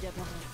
devant.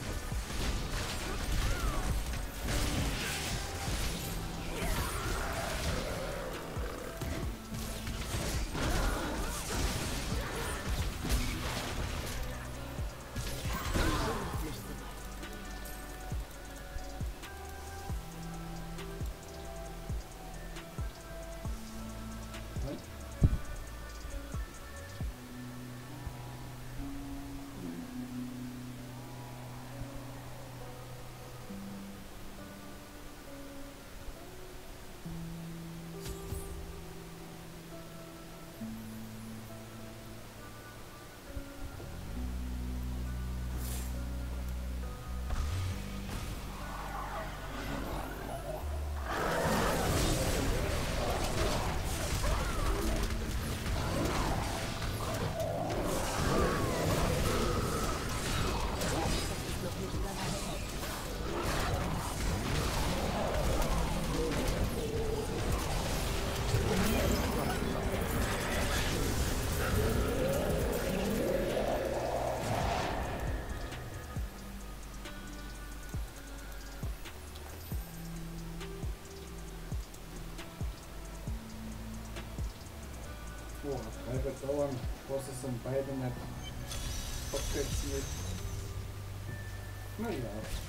dauern, was es um beide nicht abgezielt. Naja.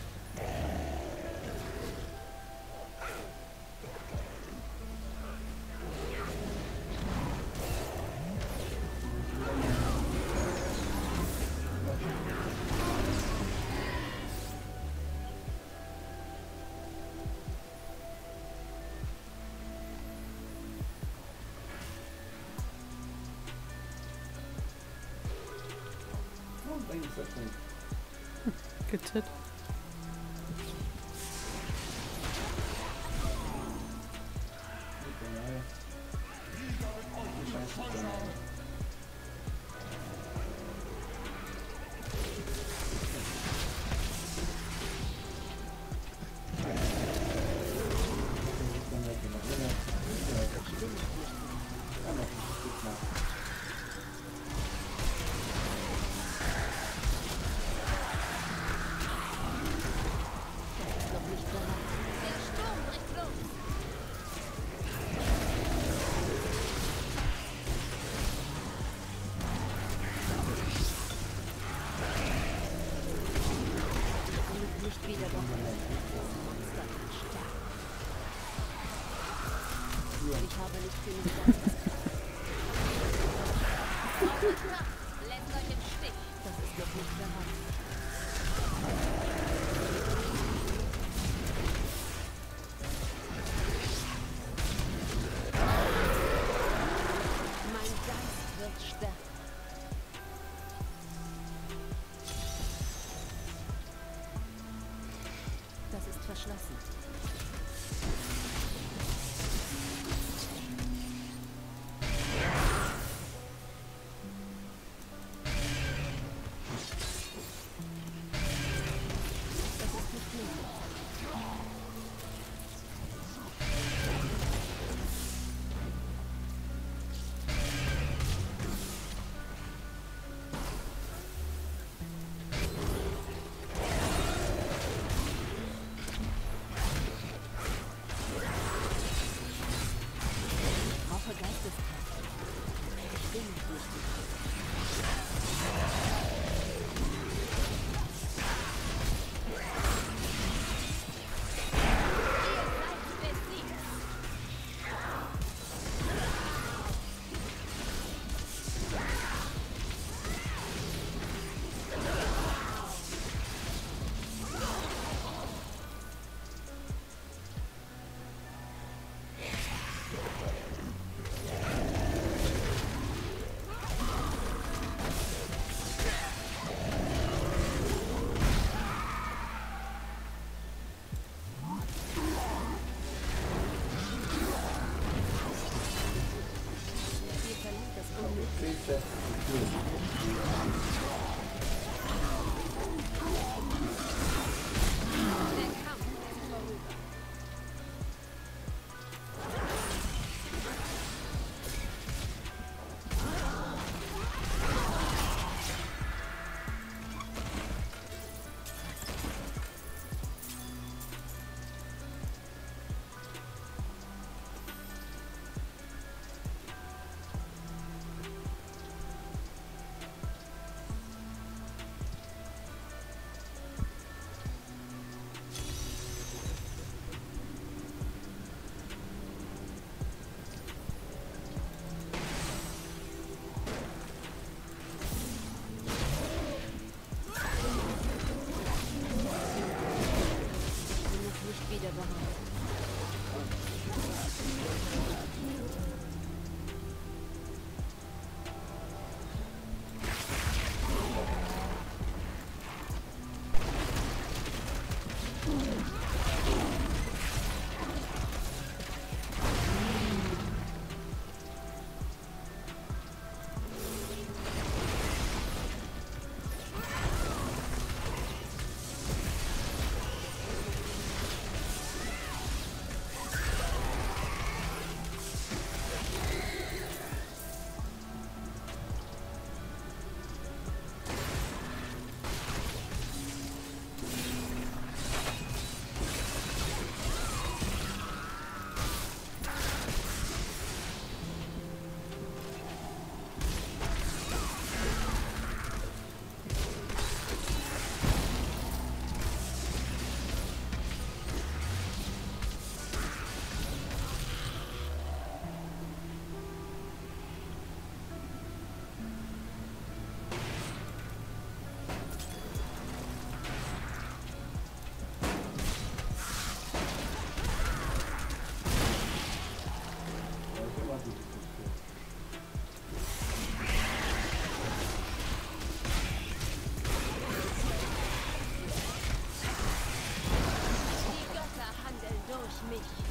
Peace.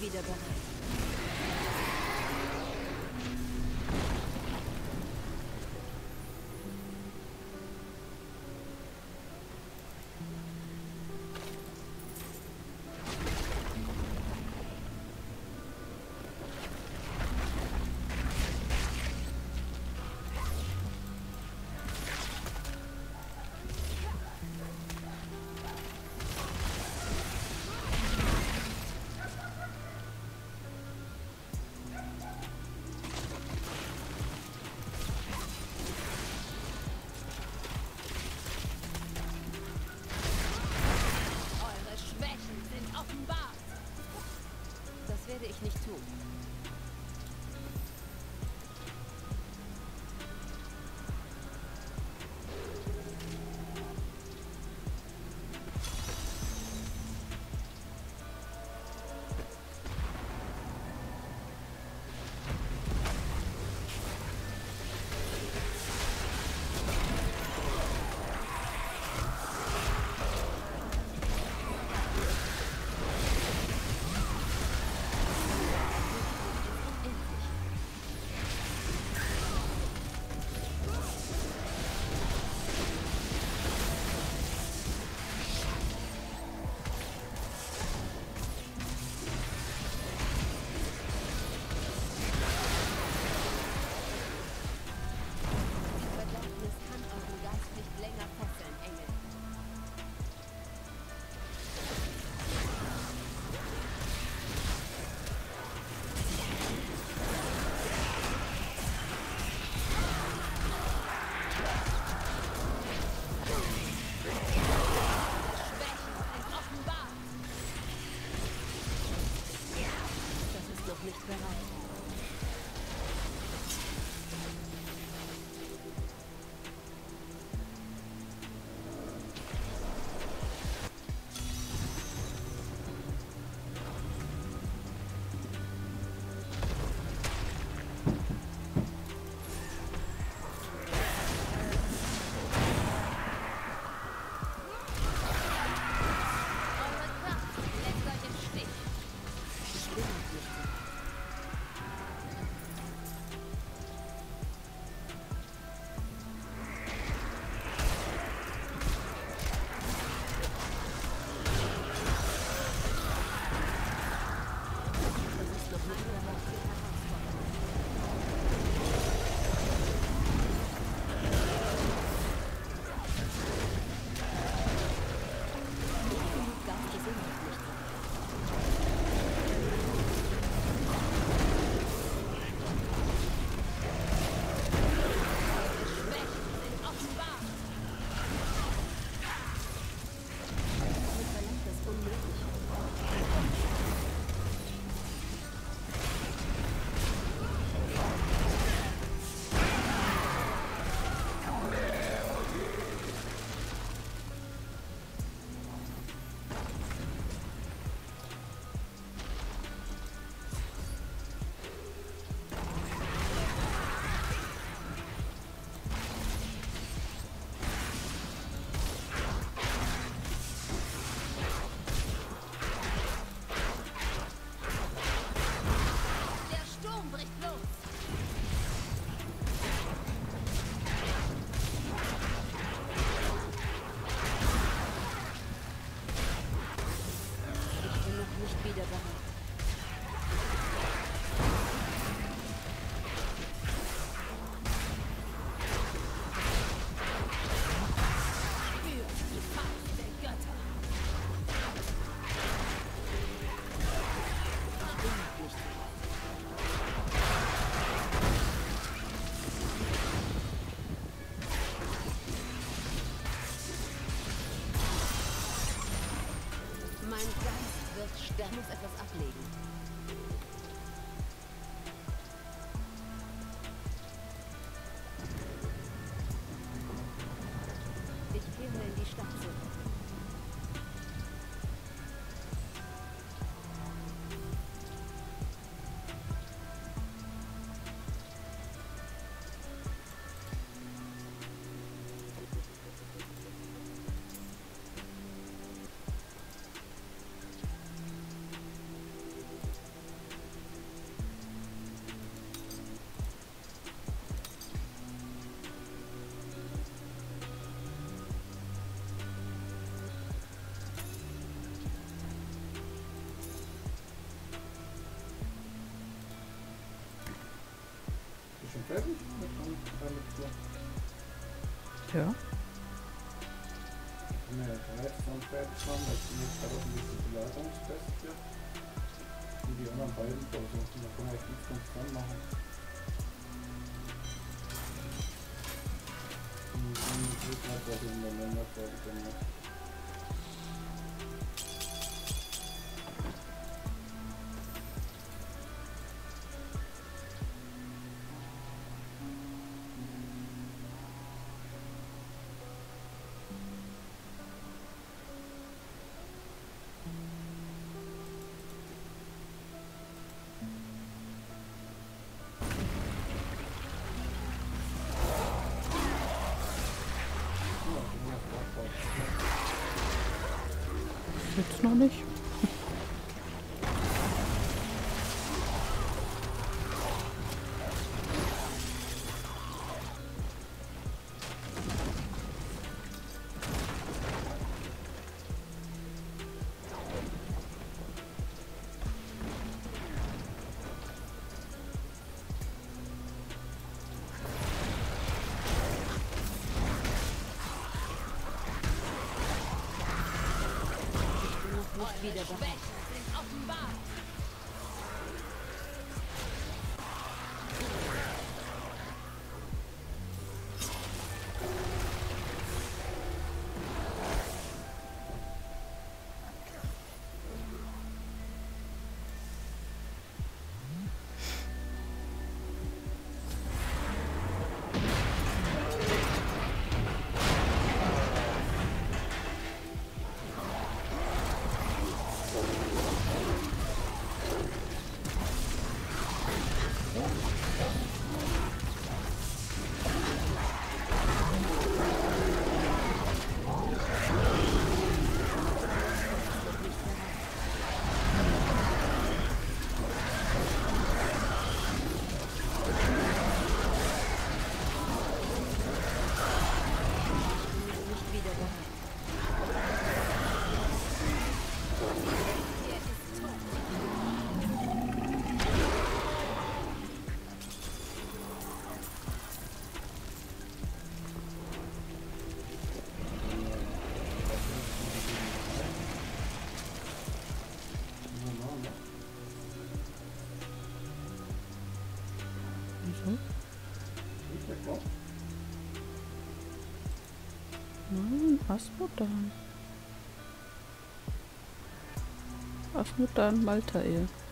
Wieder bereit. Stadtviertel. In fertig mit dem damit Tour? Ja. Wenn wir gleich dann fertig machen, weil ich jetzt gerade auch ein bisschen Belagerungstest hier. Und die anderen beiden versuchen, da können wir echt nichts ganz dran machen. Und dann wird halt was ineinander vorgekommen. es noch nicht. Nicht Kopf? Nein, Asmutan. Asmutan Maltael. Also,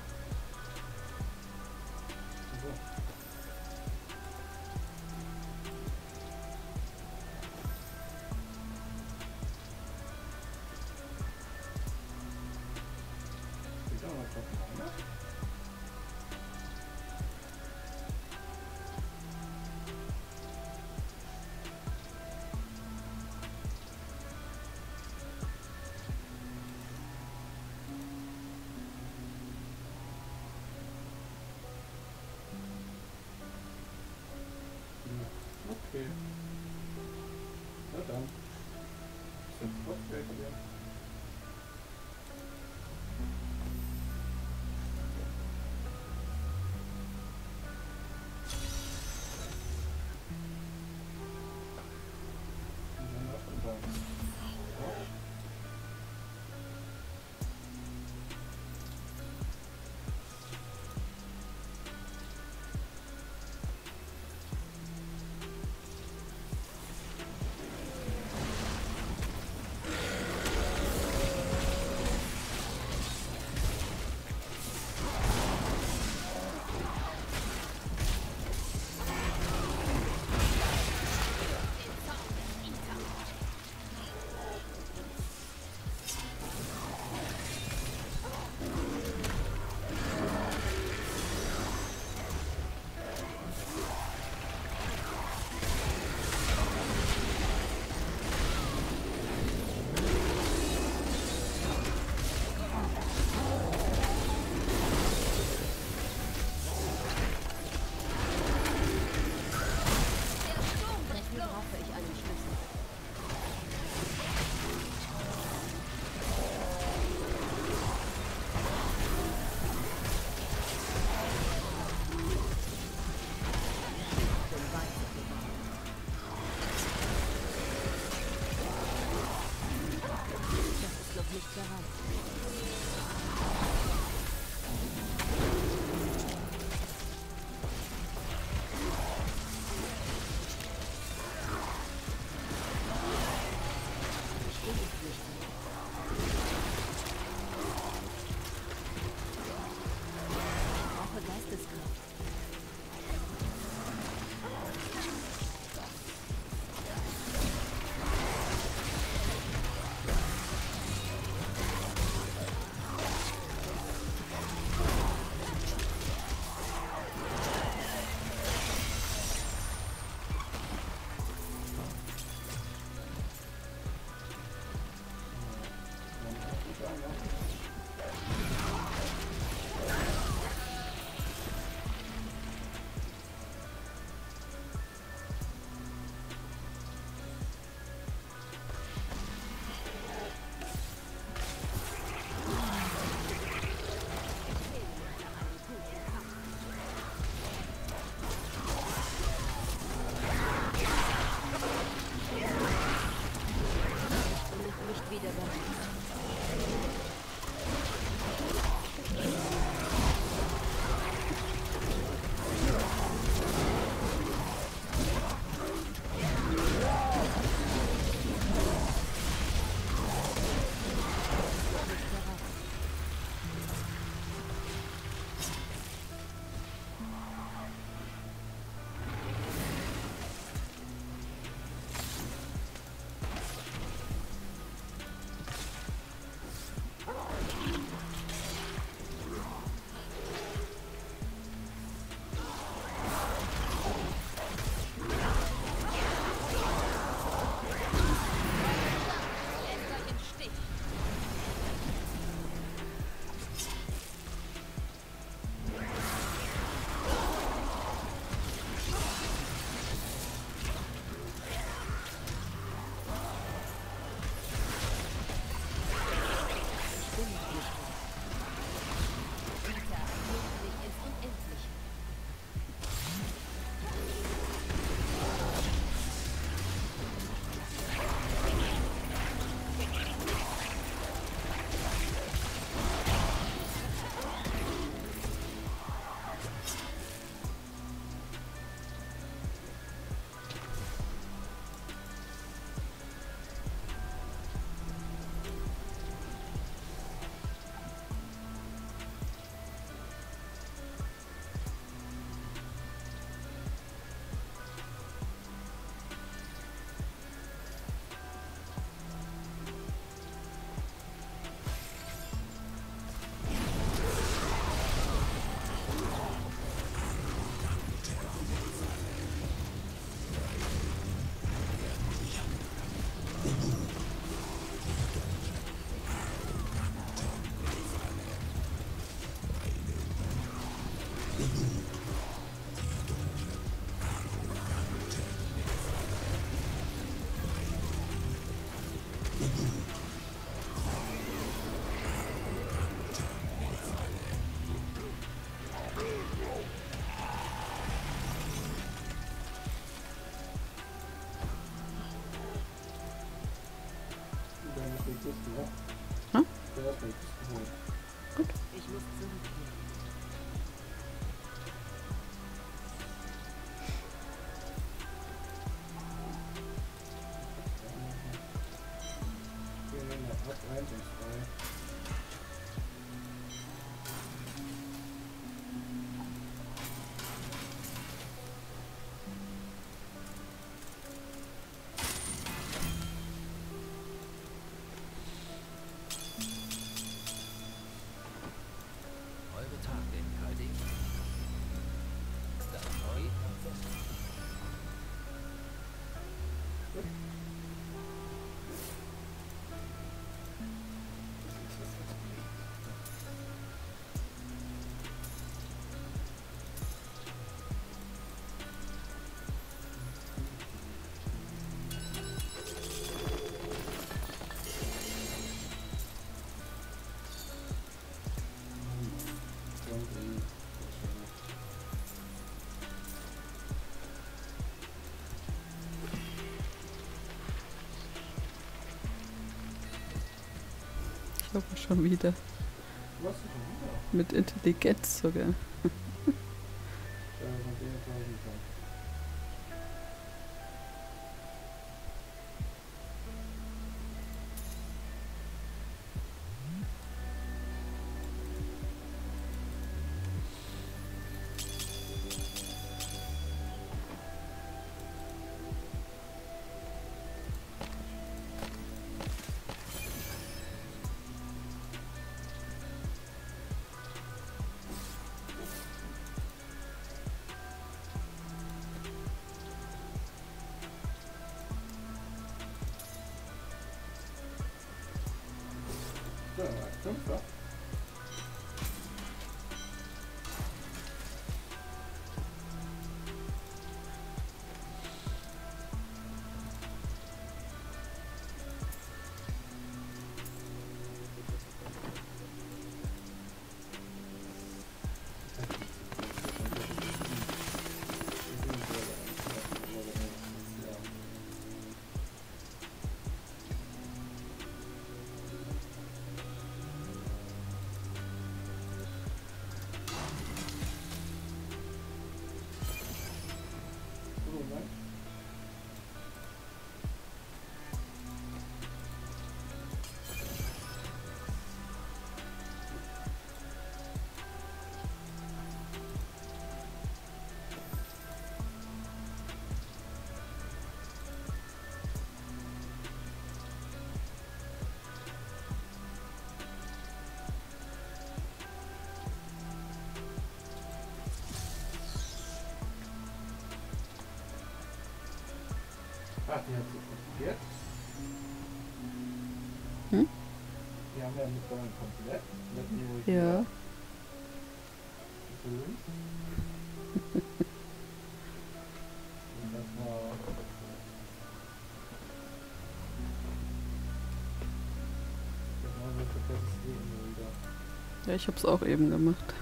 aber schon wieder. Mit Intelligenz sogar. Ja, 1,5er. Ah, die hat sich kopiert. Hm? Die haben ja mittlerweile komplett. Ja. Ja, ich hab's auch eben gemacht.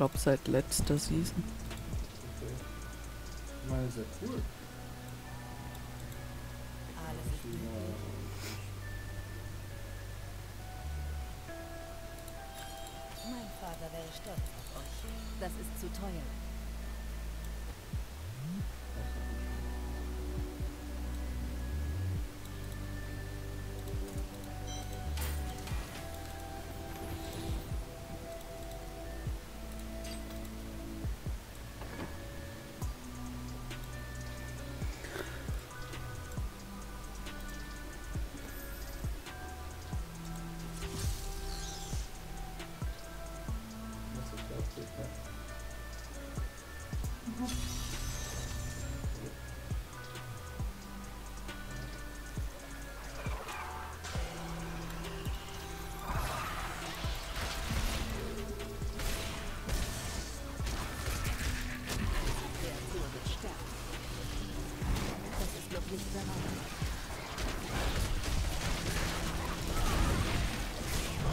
Glaub seit letzter Season. Okay. Meine, sehr cool. Alles ist Verschiedene, Mein Vater wäre stolz auf euch. Das ist zu teuer. Nicht bereit.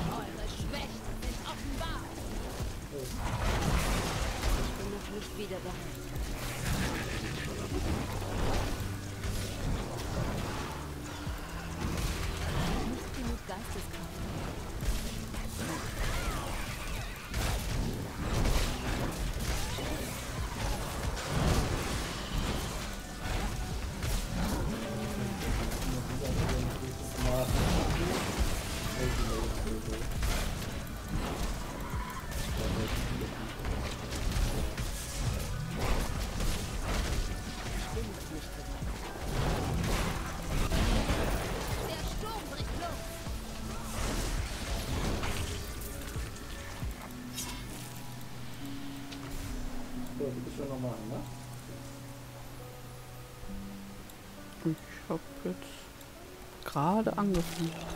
Eure Schwächen sind offenbar. Ich bin noch nicht wieder bereit. Gerade angefangen.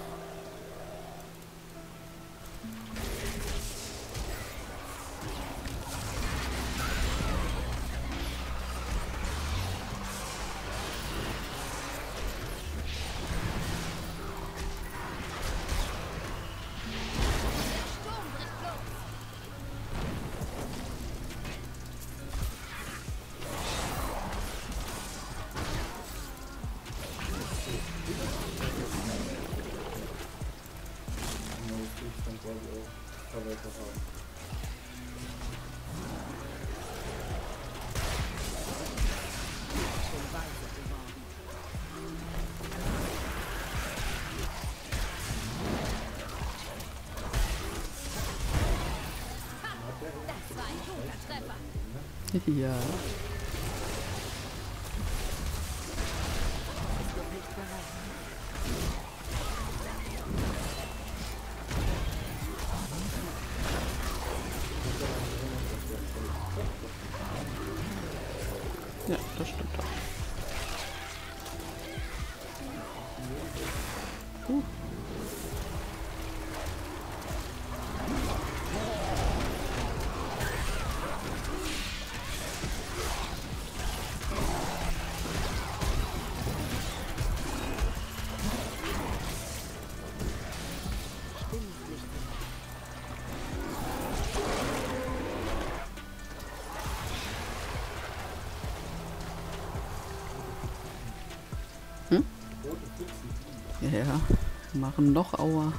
哎呀 ja, machen noch Aua.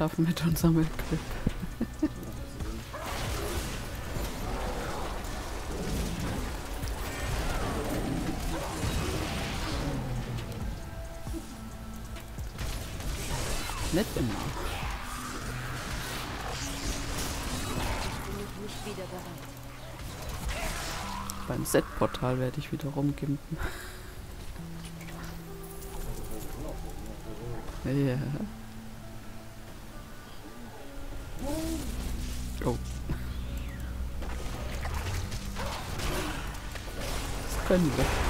schaffen mit unserem Equip. Nicht immer. Beim Set-Portal werde ich wieder rumgimpen. yeah. 这你的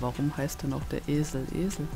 warum heißt denn auch der Esel Esel?